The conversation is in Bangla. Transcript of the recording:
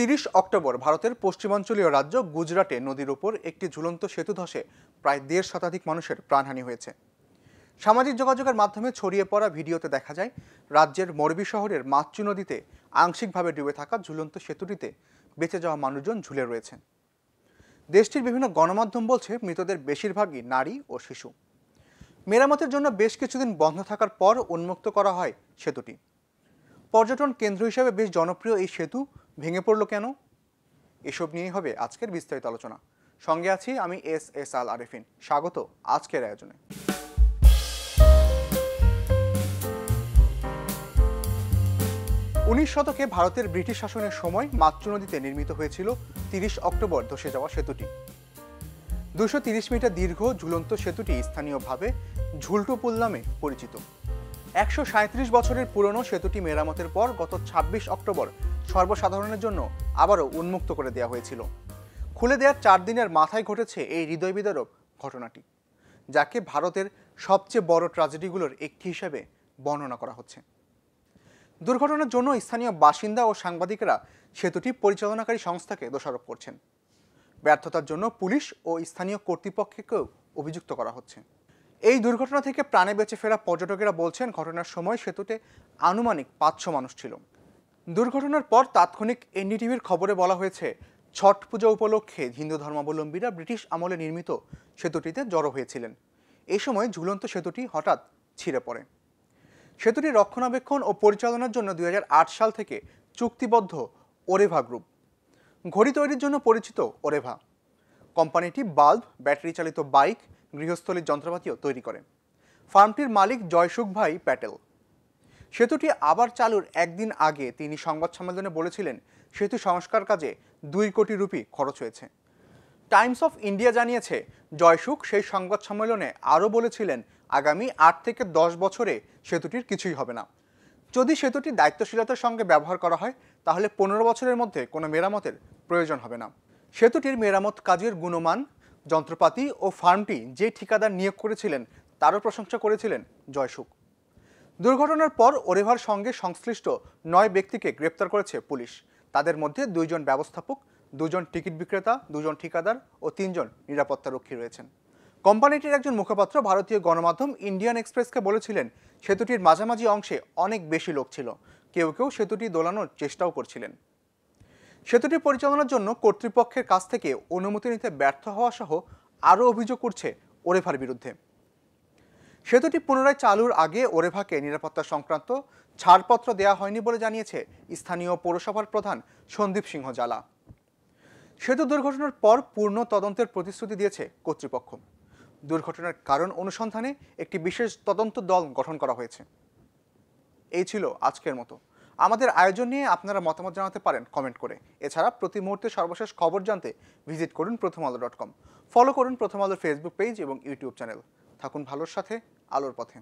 তিরিশ অক্টোবর ভারতের পশ্চিমাঞ্চলীয় রাজ্য গুজরাটে নদীর উপর একটি ঝুলন্ত সেতু ধসে প্রায় দেড় শতাধিক মানুষের প্রাণহানি হয়েছে। সামাজিক যোগাযোগের মাধ্যমে ছড়িয়ে পড়া ভিডিওতে দেখা যায়, রাজ্যের মরবি শহরের মাতচু নদীতে আংশিকভাবে ডুবে থাকা ঝুলন্ত সেতুটিতে বেঁচে যাওয়া মানুষজন ঝুলে রয়েছে দেশটির বিভিন্ন গণমাধ্যম বলছে, মৃতদের বেশিরভাগই নারী ও শিশু। মেরামতের জন্য বেশ কিছুদিন বন্ধ থাকার পর উন্মুক্ত করা হয় সেতুটি। পর্যটন কেন্দ্র হিসেবে বেশ জনপ্রিয় এই সেতু ভেঙে পড়ল কেন? এসব নিয়েই হবে আজকের বিস্তারিত আলোচনা। সঙ্গে আছি আমি এস এস আল আরেফিন। স্বাগত আজকের আয়োজনে। উনিশ শতকে ভারতের ব্রিটিশ শাসনের সময় মাতৃ নদীতে নির্মিত হয়েছিল তিরিশ অক্টোবর ধসে যাওয়া সেতুটি। দুশো মিটার দীর্ঘ ঝুলন্ত সেতুটি স্থানীয়ভাবে ঝুলটো পুল নামে পরিচিত। একশো বছরের পুরনো সেতুটি মেরামতের পর গত ছাব্বিশ অক্টোবর সর্বসাধারণের জন্য আবারও উন্মুক্ত করে দেওয়া হয়েছিল। খুলে দেওয়ার চার দিনের মাথায় ঘটেছে এই হৃদয় বিদারক ঘটনাটি, যাকে ভারতের সবচেয়ে বড় ট্র্যাজেডিগুলোর একটি হিসেবে বর্ণনা করা হচ্ছে। দুর্ঘটনার জন্য স্থানীয় বাসিন্দা ও সাংবাদিকরা সেতুটি পরিচালনাকারী সংস্থাকে দোষারোপ করছেন। ব্যর্থতার জন্য পুলিশ ও স্থানীয় কর্তৃপক্ষকেও অভিযুক্ত করা হচ্ছে। এই দুর্ঘটনা থেকে প্রাণে বেঁচে ফেরা পর্যটকেরা বলছেন, ঘটনার সময় সেতুতে আনুমানিক পাঁচশো মানুষ ছিল। দুর্ঘটনার পর তাৎক্ষণিক এনডিটিভির খবরে বলা হয়েছে, ছট পূজা উপলক্ষে হিন্দু ধর্মাবলম্বীরা ব্রিটিশ আমলে নির্মিত সেতুটিতে জড়ো হয়েছিলেন। এই সময় ঝুলন্ত সেতুটি হঠাৎ ছিঁড়ে পড়ে। সেতুটি রক্ষণাবেক্ষণ ও পরিচালনার জন্য দু হাজার আট সাল থেকে চুক্তিবদ্ধ ওরেভা গ্রুপ। ঘড়ি তৈরির জন্য পরিচিত ওরেভা। কোম্পানিটি বাল্ব, ব্যাটারি চালিত বাইক, গৃহস্থলীর যন্ত্রপাতিও তৈরি করে। ফার্মটির মালিক জয়সুখ ভাই প্যাটেল। সেতুটি আবার চালুর একদিন আগে তিনি সংবাদ সম্মেলনে বলেছিলেন, সেতু সংস্কার কাজে দুই কোটি রুপি খরচ হয়েছে। টাইমস অফ ইন্ডিয়া জানিয়েছে, জয়সুখ সেই সংবাদ সম্মেলনে আরও বলেছিলেন, আগামী আট থেকে দশ বছরে সেতুটির কিছুই হবে না। যদি সেতুটি দায়িত্বশীলতার সঙ্গে ব্যবহার করা হয়, তাহলে পনেরো বছরের মধ্যে কোনো মেরামতের প্রয়োজন হবে না। সেতুটির মেরামত কাজের গুণমান, যন্ত্রপাতি ও ফার্মটি যে ঠিকাদার নিয়োগ করেছিলেন, তারও প্রশংসা করেছিলেন জয়সুখ। দুর্ঘটনার পর ওরেভার সঙ্গে সংশ্লিষ্ট নয় ব্যক্তিকে গ্রেপ্তার করেছে পুলিশ। তাদের মধ্যে দুইজন ব্যবস্থাপক, দুজন টিকিট বিক্রেতা, দুজন ঠিকাদার ও তিনজন নিরাপত্তারক্ষী রয়েছেন। কোম্পানিটির একজন মুখপাত্র ভারতীয় গণমাধ্যম ইন্ডিয়ান এক্সপ্রেসকে বলেছিলেন, সেতুটির মাঝামাঝি অংশে অনেক বেশি লোক ছিল। কেউ কেউ সেতুটি দোলানোর চেষ্টাও করছিলেন। সেতুটি পরিচালনার জন্য কর্তৃপক্ষের কাছ থেকে অনুমতি নিতে ব্যর্থ হওয়া সহ আরও অভিযোগ করছে ওরেভার বিরুদ্ধে। সেতুটি পুনরায় চালুর আগে ওরেভাকে নিরাপত্তা সংক্রান্ত ছাড়পত্র দেওয়া হয়নি বলে জানিয়েছে স্থানীয় পৌরসভার প্রধান সন্দীপ সিংহ জালা সেতু দুর্ঘটনার পর পূর্ণ তদন্তের প্রতিশ্রুতি দিয়েছে কর্তৃপক্ষ। দুর্ঘটনার কারণ অনুসন্ধানে একটি বিশেষ তদন্ত দল গঠন করা হয়েছে। এই ছিল আজকের মতো। আমাদের আয়োজন নিয়ে আপনারা মতামত জানাতে পারেন কমেন্ট করে। এছাড়া প্রতি মুহূর্তে সর্বশেষ খবর জানতে ভিজিট করুন প্রথম আলো ডট কম। ফলো করুন প্রথম আলোর ফেসবুক পেজ এবং ইউটিউব চ্যানেল। থাকুন ভালোর সাথে আলোর পথে।